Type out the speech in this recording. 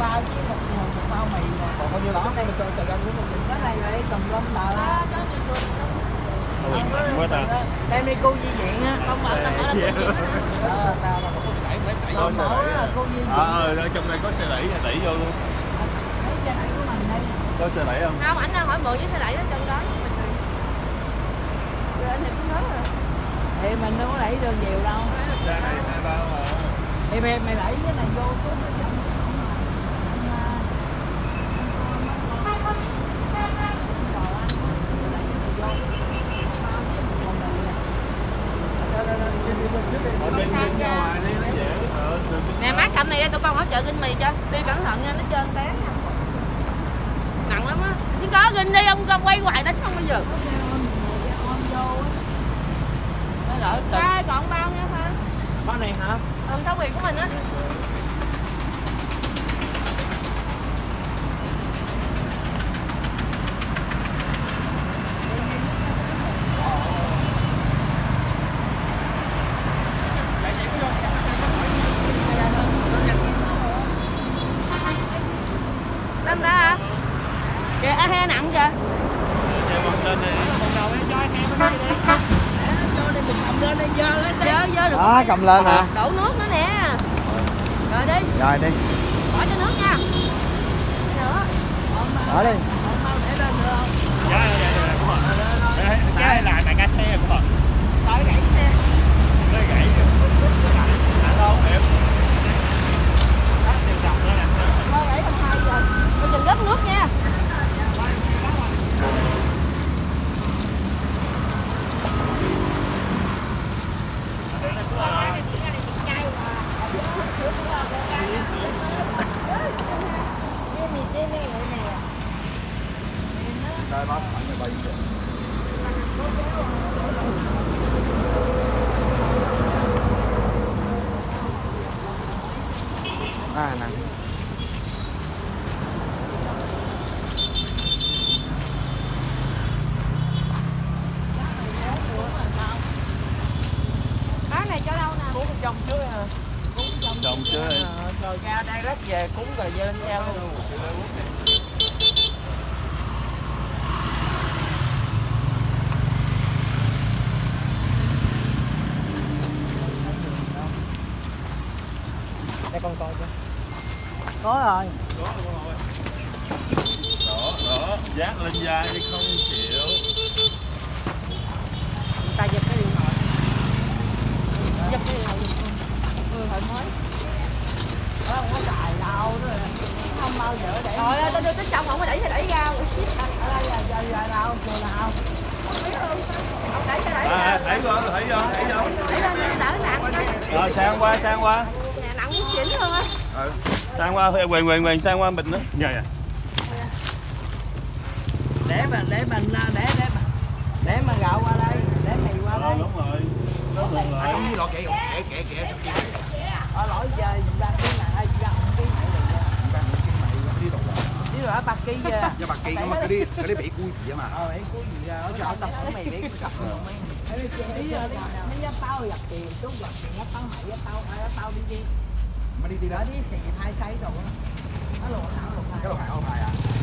bao chứ một một, một bao mì nè. Còn bao nhiêu đó? Đây cho cho cái này là cầm lông bà Ôi, mạnh quá. ta. đem đi cô di viện á. Không cô di viện ờ tao là đẩy còn mở là cô di viện Ờ, ở trong đây có xe đẩy, đẩy vô luôn. Có xe đẩy không? không ảnh đang hỏi mượn với xe đẩy đó chân đó. Rồi anh thì cũng nói rồi. Thì mình đâu có đẩy được nhiều đâu. Này mà. thì mày mày đẩy cái này vô cái nó chậm Ở bên bên ra ngoài đi nó dễ. Ờ, từ bên nè má cầm này đây tụi con hỗ trợ ginh mì cho. Đi cẩn thận nha nó trơn té. Nặng lắm á. Xin có ginh đi ông con quay hoài đánh không bao giờ. Ra còn bao nha pha bao này hả? Ừ sáu quyền của mình á Lên đó hả? Kìa, à, he nặng kìa Chạy bằng lên này. cầm lên đây dơ lên Dơ, dơ được đó cầm lên nè. Đổ nước nữa nè. Rồi đi, rồi đi. Bỏ cho nước nha. Nữa. Bỏ đi. Để lên được không? Dạ, dạ, dạ, tại ga xe của họ. khỏi gãy xe Nó gãy. Nặng không? Em. Thôi để trong hai giờ Tôi chừng gấp nước nha rồi này cho đâu nè? Cúng trong trước hả? Chồng chứ. Ờ, rồi ra đây rắc về cúng rồi dơ lên treo luôn để con coi cho có rồi Đó, đó. Dát lên vai đi không chịu. người ta giật cái điện thoại giật cái điện thoại thoại mới đó không có xài đâu đó là không bao giờ để Rồi ơi, tôi đưa tới trong không có đẩy xe đẩy ra ở đây là giờ giờ đâu chùa nào Ông đẩy xe đẩy À, ra đẩy vô, đẩy vô, đẩy vô. Đẩy lên đỡ nặng Rồi sang qua, sang qua. Nè, nặng muốn xỉn luôn á ừ Sang qua, quyền quyền quyền sang qua mình đó. Dạ dạ. để mà để mình để để mà để mà gạo qua đây để mì qua Ờ, đây đúng rồi. Thuận lợi. giống như lọ kẻ kẻ kẻ kẻ sắp kia ở lỗi giờ ba ký này ai ra một ký này rồi đang này mày đi đâu rồi chứ ở ba ký giờ do bà kia mà cái đi cái đi bị cui gì mà ờ ấy cuối gì ra ở chỗ tập của mày để cặp được mấy ấy giờ mấy giá tao giặt tiền xuống giặt tiền nó tao hại giá tao ai tao đi đi mà đi đi đỡ đó đi tiền hai xây rồi nó lộn não lộn cái lọ hại không hại à